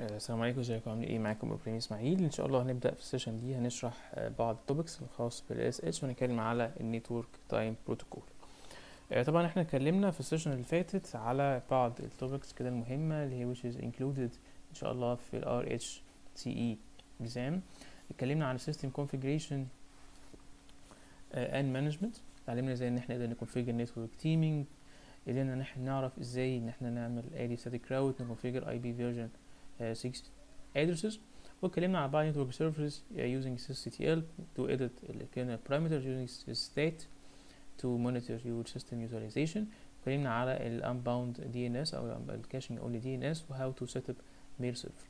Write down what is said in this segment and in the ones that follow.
آه، السلام عليكم ازيكم؟ عاملين إيه؟ معاكم إبراهيم اسماعيل. ان شاء الله هنبدأ في ال session دي هنشرح آه، بعض ال topics الخاص بال SSH ونتكلم على ال network time protocol. طبعا إحنا اتكلمنا في ال session اللي فاتت على بعض التوبكس كده المهمة اللي هي which is included إن شاء الله في ال RHCE exam. اتكلمنا عن configuration آه، and management. اتعلمنا إزاي إن إحنا نقدر ن configure network teaming قدرنا إن إحنا نعرف إزاي إن إحنا نعمل add static route ن configure IP version 6 addresses واتكلمنا على بعض network services uh, using sysctl to edit kernel parameters using stat to monitor your system utilization اتكلمنا على ال unbound DNS أو ال caching only DNS و how to set up mail server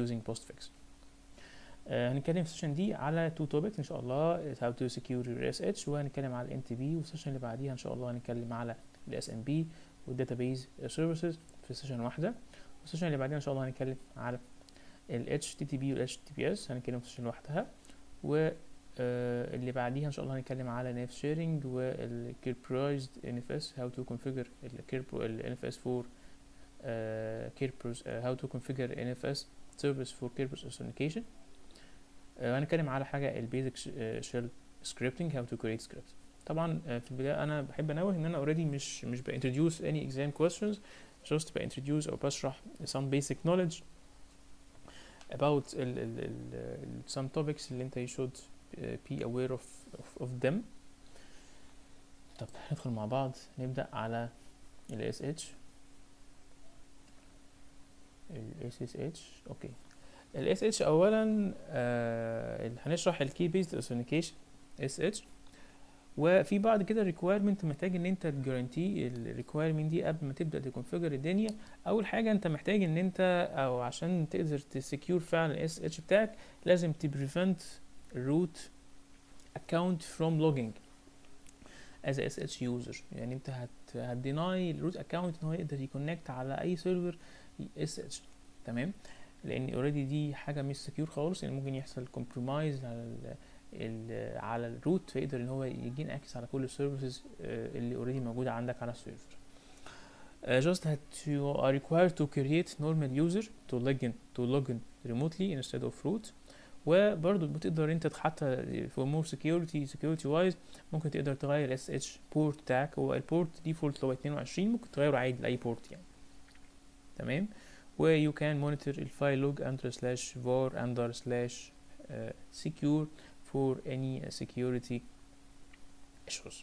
using postfix uh, هنتكلم في ال session دي على two topics ان شاء الله how to secure your SSH وهنتكلم على ال NTP وال session اللي بعديها ان شاء الله هنتكلم على ال SMB وال database services في session واحدة وال session اللي بعدين ان شاء الله هنتكلم على ال HTTP وال HTTPS هنتكلم في session لوحدها و آه، اللي بعديها ان شاء الله هنتكلم على NFS sharing وال Kerberoized NFS how to configure ال Kerber ال NFS for آه، Kerberos آه، how to configure NFS service for Kerberos authentication آه، هنتكلم على حاجة ال basic sh- آه، shell scripting how to create script طبعا آه، في البداية أنا بحب انوه ان أنا already مش مش ب introduce any exam questions just ب introduce أو بشرح some basic knowledge about ال ال ال some topics اللي انت you should uh, be aware of, of, of them طب ندخل مع بعض نبدأ على ال SH ال SSH أوكي ال SSH اولا آه هنشرح key based authentication SSH وفي بعض كده requirement محتاج إن أنت ت guarantee ال requirement دي قبل ما تبدأ ت configure الدنيا. أول حاجة أنت محتاج إن أنت أو عشان تقدر ت secure فعلا ال SSH بتاعك لازم ت prevent root account from logging as a SSH user. يعني أنت هت هت deny ال root account إن هو يقدر ي connect على أي server SSH تمام؟ لأن already دي حاجة مش secure خالص يعني ممكن يحصل compromise على على ال root فيقدر ان هو ي gain access على كل ال services اللي already موجوده عندك على ال server Uh, just that you are required to create normal user to login to login remotely instead of root وبرضه بتقدر انت حتى for more security security wise ممكن تقدر تغير SSH port بتاعك هو ال port default لو 22 ممكن تغيره عادي لأي port يعني تمام و you can monitor ال file log under slash var under slash uh, secure for any uh, security issues.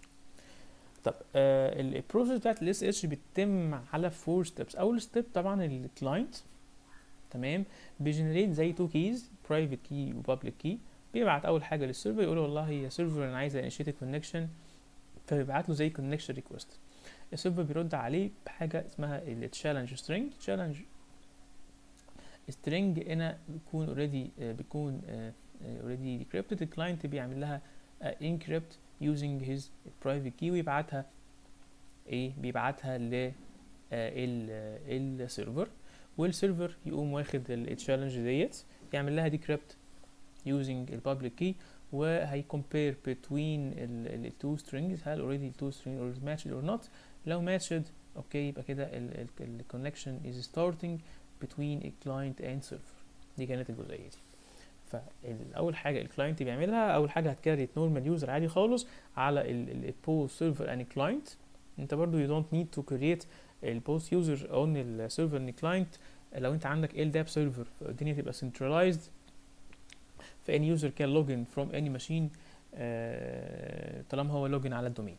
طب آه ال process بتاعت ال SSH بتتم على four steps أول step طبعا ال client تمام؟ بي generate زي two keys private key و public key بيبعت أول حاجة لل server يقول له والله يا server أنا عايز initiate connection فبيبعت له زي connection request ال server بيرد عليه بحاجة اسمها ال challenge string challenge string هنا بيكون already بيكون already decrypted ال client بيعمل لها encrypt using his private key ويبعتها إيه بيبعتها ل ال server وال server يقوم واخد ال challenge ديت يعمل لها decrypt using ال public key وهي compare between ال two strings هل already ال two strings are matched or not لو matched أوكي يبقى كده ال ال connection is starting between a and server دي كانت الجزئية دي فاول حاجة الكلاينت بيعملها أول حاجة هتكريت نورمال يوزر عادي خالص على البوست سيرفر ان كلاينت أنت برضو you don't need to create البوست يوزر اون السيرفر ان كلاينت لو أنت عندك ال داب سيرفر الدنيا تبقى centralized. فاني يوزر كان لوجن فروم اني ماشين طالما هو login على ال domain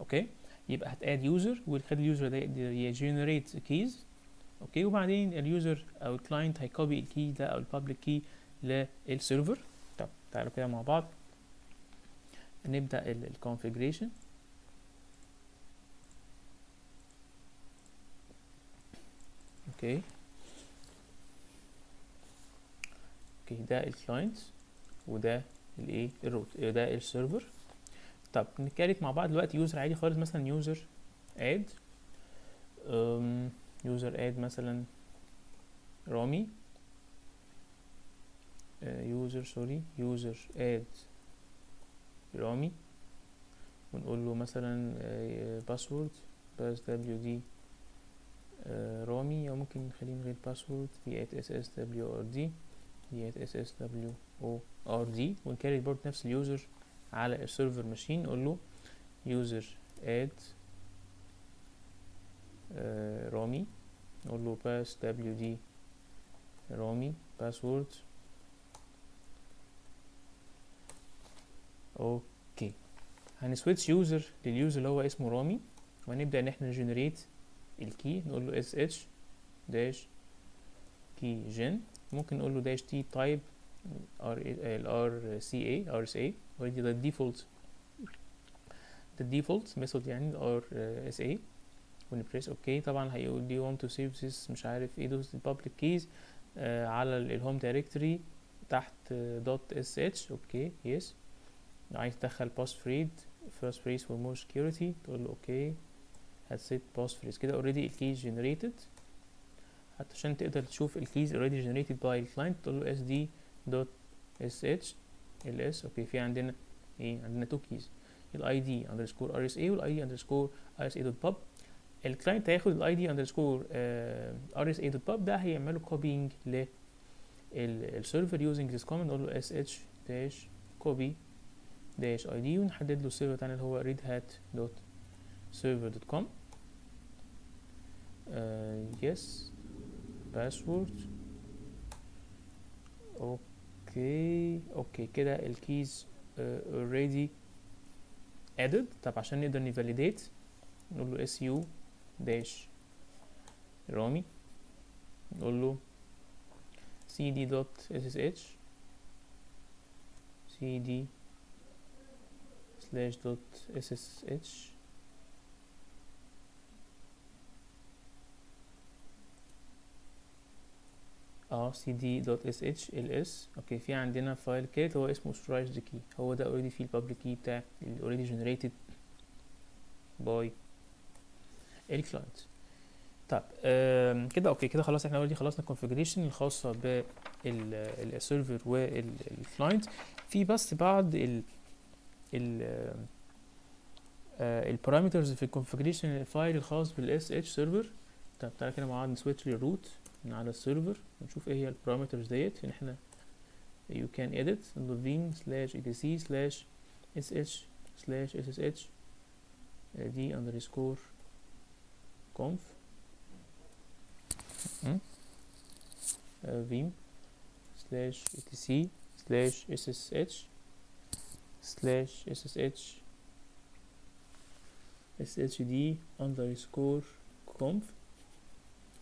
okay؟ يبقى هت add user والخد ال user ده يقدر ي generate keys okay؟ وبعدين ال user أو ال client هي copy ال key ده أو ال public key لل server. طب تعالوا كده مع بعض. نبدأ ال configuration okay. okay ده ال client وده الايه ال root ده ال server طب نتكلم مع بعض دلوقتي user عادي خالص مثلا user add user add مثلا رامي. user sorry user add رامي. ونقول له مثلا password passwd آه رامي أو ممكن نخليه من غير password v8 sswrd v8 ssword ونكرر برضه نفس ال user على ال server ماشين نقول له user add آه رامي. نقول له passwd رامي password okay. هن switch user لل user اللي هو اسمه رامي. وهنبدأ إن إحنا ن generate ال key نقول له ssh dash keygen ممكن نقول له dash t type R ال RCA RSA ودي method يعني ال RSA ون press okay طبعا هيقول لي want to save this مش عارف إيه those ال public keys آه على ال home directory تحت dot ssh okay yes عايز تدخل passphrase passphrase for more security تقول له okay هت set passphrase كده already ال keys generated حتى عشان تقدر تشوف ال keys already generated by ال client تقول له cd dot ssh ls okay في عندنا إيه؟ عندنا two keys ال id underscore rsa وال id underscore rsa dot pub ال client هياخد ال id underscore rsa dot pub ده هيعمله copying ل ال server using this command نقول له ssh dash copy dash id ونحدد له ال server بتاعنا اللي هو redhat dot server dot com yes password okay okay كده ال keys already added. طب عشان نقدر ن validate نقول له su dash رامي نقول له cd دوت ssh cd slash dot ssh آه cd dot ssh ls okay في عندنا file كده هو اسمه authorized keys. هو ده already فيه ال public key بتاع ال already generated by ال client طب كده okay كده خلاص إحنا already خلصنا ال configuration الخاصة بال server وال client في بس بعض ال ال ال parameters في ال configuration ال file الخاص بال ssh server طب تعالى كده مع بعض ن switch لل root من على ال server ونشوف إيه هي ال parameters ديت. ان إحنا you can edit vim slash etc slash sh slash ssh دي underscore conf vim slash etc slash ssh slash ssh sshd underscore conf.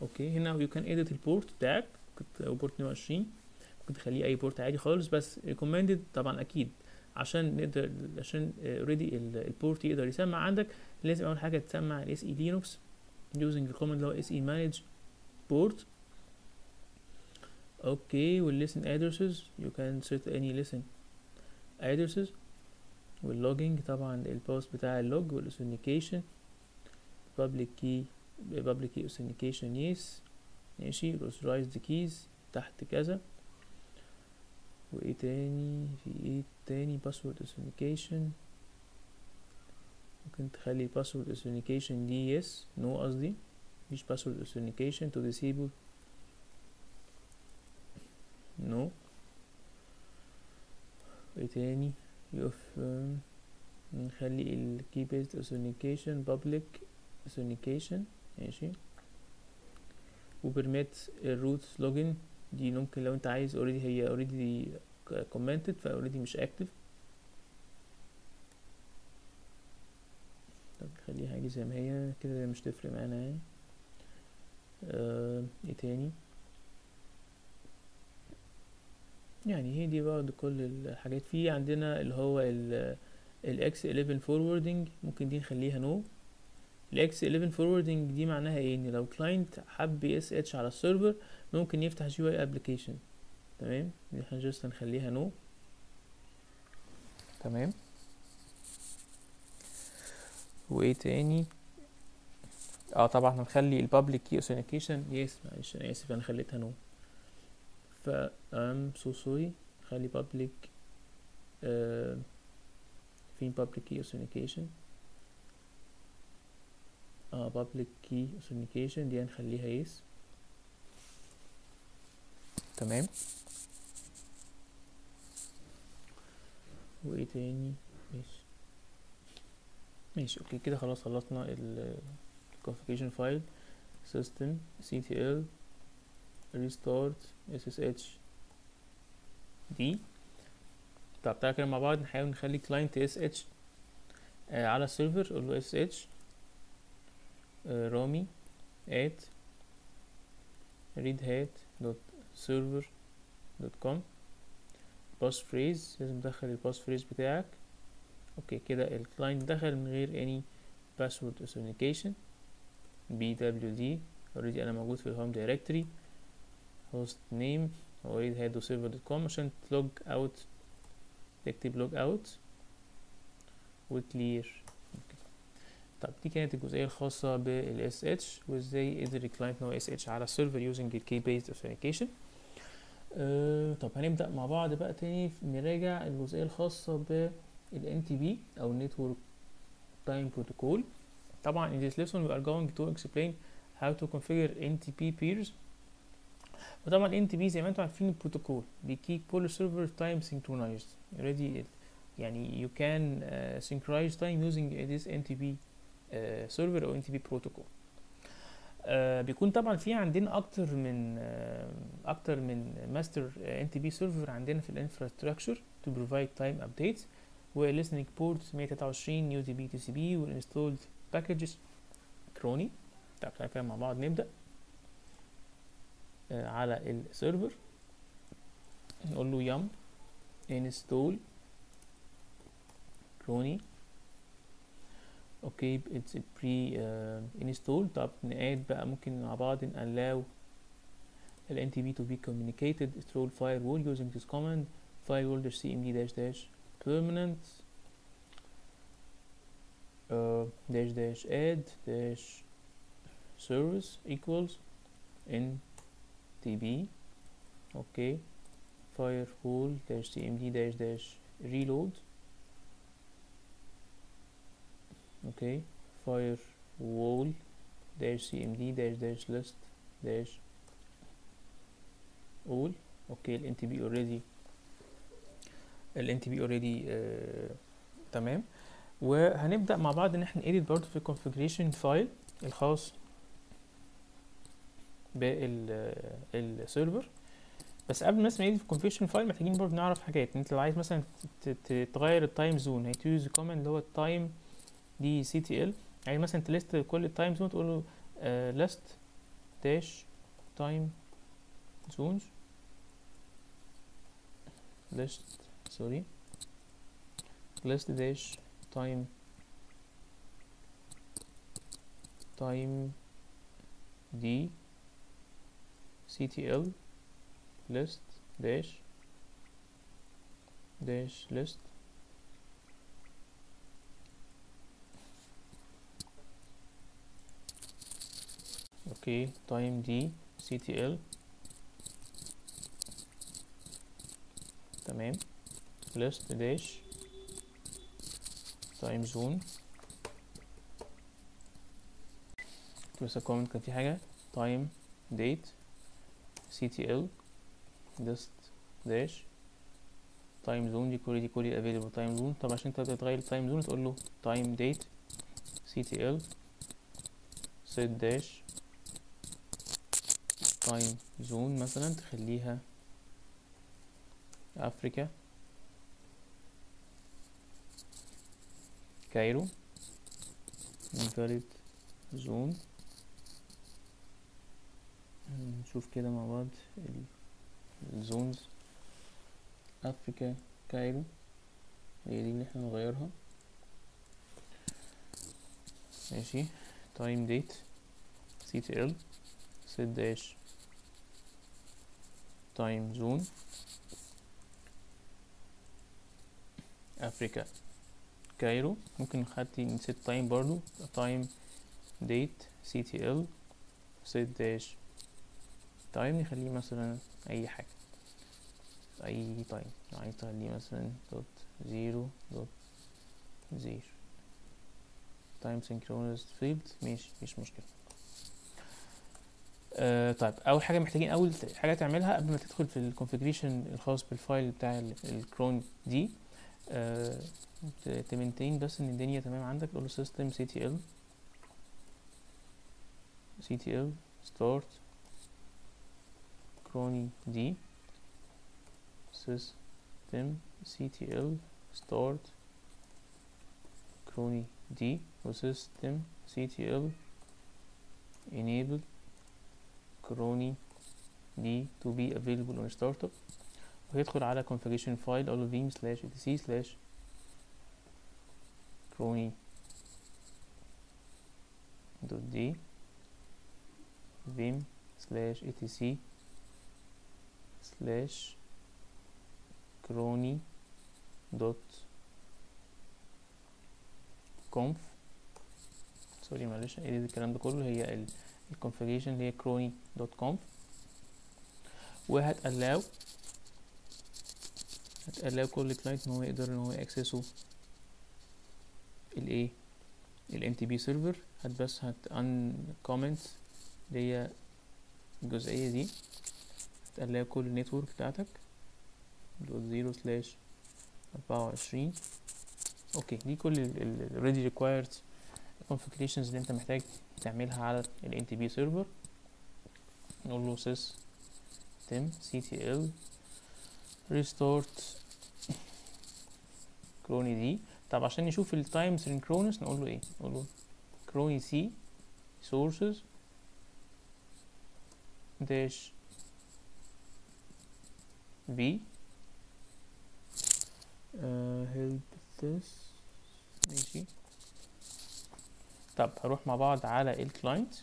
أوكي هنا you can edit البورت بتاعك كنت بورت 22 ممكن تخليه أي port عادي خالص بس recommended طبعا أكيد. عشان نقدر عشان already ال port يقدر يسمع عندك لازم أول حاجة تسمع ال SELinux using ال command اللي هو semanage port. okay وال listen addresses you can set any listen addresses. وال logging طبعا ال post بتاع ال log وال authentication public key public key authentication yes ماشي authorized keys تحت كذا وايه تاني في إيه تاني password authentication ممكن تخلي password authentication دي yes no قصدي مفيش password authentication to disable no وايه تاني يقف نخلي ال key based authentication public authentication ماشي. و permit ال root login دي ممكن لو انت عايز already هي already commented ف already مش active طب نخليها عادي زي ما هي كده مش تفرق معانا يعني. آه إيه تاني؟ يعني هي دي برضه كل الحاجات. في عندنا اللي هو ال X 11 forwarding ممكن دي نخليها no. ال X 11 forwarding دي معناها إيه؟ إن لو client حب اس اتش على ال server ممكن يفتح GUI application تمام؟ دي إحنا just هنخليها no تمام؟ وإيه تاني؟ آه طبعا هنخلي ال public key authentication yes معلش أنا آسف أنا خليتها no ف I'm so sorry خلي public آه فين public key authentication آه public key authentication دي هنخليها yes تمام وايه تاني ماشي ماشي okay كده خلاص خلصنا ال configuration file. systemctl restart sshd طب تعالى كده مع بعض نحاول نخلي client ssh آه على ال server قول له ssh آه رامي at redhat.server.com passphrase لازم تدخل ال passphrase بتاعك. okay كده ال client دخل من غير any password authentication. pwd already أنا موجود في ال home directory host name هو redhat.server.com عشان ت log out تكتب log out و clear طب دي كانت الجزئية الخاصة بال SSH وإزاي قدر ال client إن هو SSH على ال server using ال key based authentication. أه طب هنبدأ مع بعض بقى تاني نراجع الجزئية الخاصة بال NTP أو Network Time Protocol. طبعا in this lesson we are going to explain how to configure NTP peers وطبعا NTP زي ما أنتم عارفين البروتوكول بي keep كل server time synchronized. Already يعني you can uh, synchronize time using this NTP server أو NTP protocol بيكون طبعا في عندنا أكتر من uh, أكتر من master NTP server عندنا في ال infrastructure to provide time updates و listening port 123 UDP TCP packages chrony طب تعالى كده مع بعض. نبدأ. uh, على السيرفر نقول له يم انستول كروني اوكي اتس بري انستول طب نقاد بقى ممكن مع بعض ن allow ال NTP to be communicated through firewall using this command firewall dash cmd dash dash permanent uh, dash dash add dash service equals ntb okay firewall dash cmd dash dash reload okay firewall dash cmd dash dash list dash all okay ال NTP already ال NTP already آه تمام وهنبدأ مع بعض ان إحنا edit برضه في ال configuration file الخاص بال server بس قبل ما نسمع edit في ال configuration file محتاجين برضه نعرف حاجات. انت لو عايز مثلا تغير ال time zone هت use command اللي هو ال timedatectl يعني مثلا ت list كل ال time zone تقول له لست داش تايم زونز list sorry. list dash time time d ctl list dash dash list okay time d ctl تمام list dash time zone بس الكومنت كان في حاجة time date ctl list dash time zone دي كل دي كل available time zone طب عشان انت تغير time zone تقول له time date ctl set dash time zone مثلا تخليها افريكا كايرو invalid zone نشوف كده مع بعض الزونز Africa Cairo هي دي اللي إحنا نغيرها ماشي. time date ctl set dash time zone Africa Cairo. ممكن نخلي ن set time برضو time date ctl set dash. تايم نخليه مثلا أي حاجة أي تايم عايز تخليه مثلا دوت زيرو دوت زيرو. time synchronous field ماشي مفيش مشكلة. آه طيب أول حاجة محتاجين أول حاجة تعملها قبل ما تدخل في الكونفيجريشن الخاص بالفايل بتاع الكرون دي آه تمنتين بس إن الدنيا تمام عندك. تقول له system ctl ctl start crony d system ctl start crony d و system ctl enable crony d to be available on startup وهيدخل على configuration file له vim slash etc slash chrony dot d vim slash etc slash chrony dot conf. sorry معلش إيه الكلام ده كله. هي ال الكونفيجريشن اللي هي chrony dot conf. وهت allow هت allow كل client إن هو يقدر إن هو ي access ه الايه ال NTP server هت بس هت uncomment اللي هي الجزئية دي. هتقلها كل ال network بتاعتك dot zero slash أربعة وعشرين. okay دي كل ال already required configurations اللي أنت محتاج تعملها على ال NTP server. نقول له system ctl restart crony دي طب عشان نشوف التايم synchronous نقول له إيه؟ نقول له crony c sources dash v. uh, help this ماشي. طب هروح مع بعض على ال client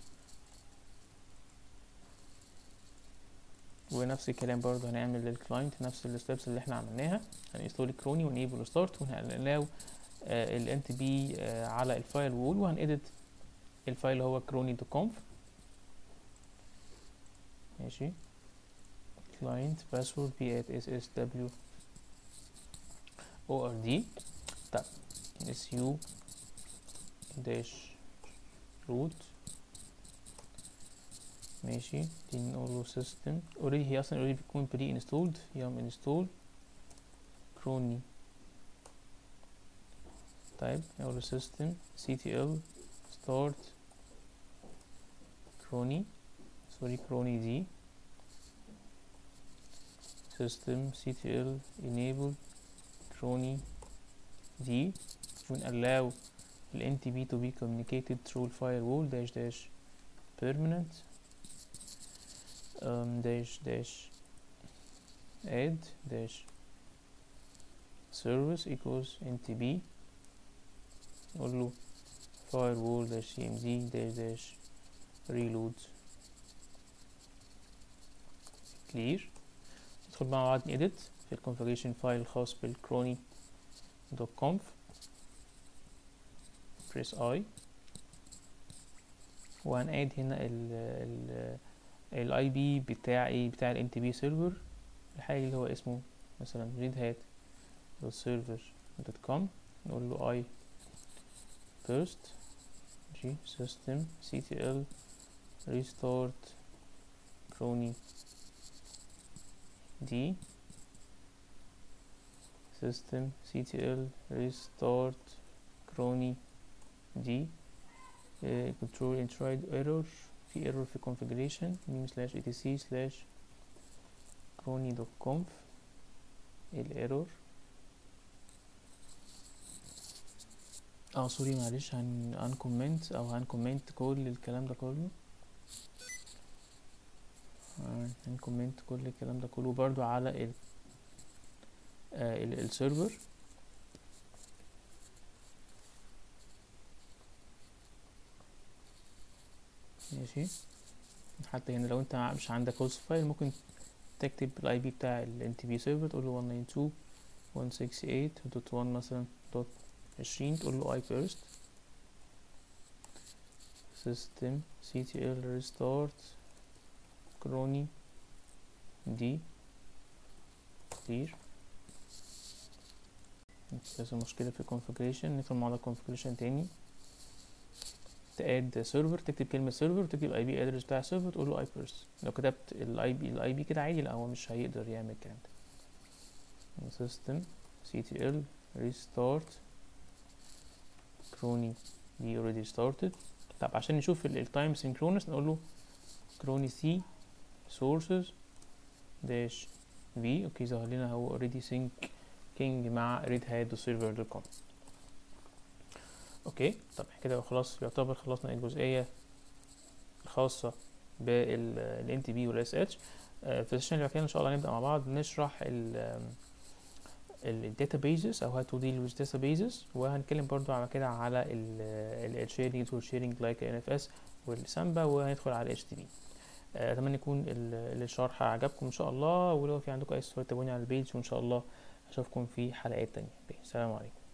ونفس الكلام برضو هنعمل لل client نفس ال steps اللي إحنا عملناها. هن install chrony ون enable start وهن allow ال NTP على ال firewall وهن edit ال file هو chrony dot conf. ماشي. client password be at ssw ord طب su dash root ماشي دي نقول له system already هي اصلا already بتكون pre installed يوم install crony طيب نقول له system ctl start crony sorry crony دي systemctl enable trony d will allow NTP to be communicated through firewall dash dash permanent um, dash dash add dash service equals NTP or firewall dash cmd dash dash reload. Clear? ندخل مع بعض في ال configuration file الخاص بالcrony دوت conf. press i. وهن add هنا ال ال ال IP بتاع إيه بتاع ال NTP server الحاجة اللي هو اسمه مثلا redhat dot server dot com. نقول له iburst g system ctl d system ctl restart crony دي control intried error في error في configuration meme slash etc slash crony dot conf الايرور آه sorry معلش هن هن comment أو هن comment كل الكلام ده كله هن comment كل الكلام ده كله. برضو على ال آه ال server. ماشي. حتى هنا لو انت مش عندك host file ممكن تكتب ال IP بتاع ال NTP server تقول له 192.168.1 مثلا dot عشرين تقول له iburst. system ctl restart. chrony دي كتير. بس مشكلة في configuration ندخل مع configuration تاني. ت add server تكتب كلمة server وتكتب IP address بتاع ال server تقول له iburst لو كتبت ال IP ال IP كده عادي لا هو مش هيقدر يعمل الكلام ده. system ctl restart chronyd already started طب عشان نشوف ال time synchronous نقول له chronyc sources dash v okay ظهر لنا هو syncing مع redhat و server dot com okay طب كده خلاص يعتبر خلصنا الجزئية الخاصة بال NTP وال SSH في ال session اللي بعد إن شاء الله هنبدأ مع بعض نشرح ال databases أو how to deal with databases. وهنتكلم برضو على كده على ال sharing tool sharing like NFS وال Samba وهندخل على HTTP أتمنى يكون الشرح عجبكم إن شاء الله ولو في عندكم أي سؤال تابعوني على ال page وإن شاء الله أشوفكم في حلقات تانية. السلام عليكم.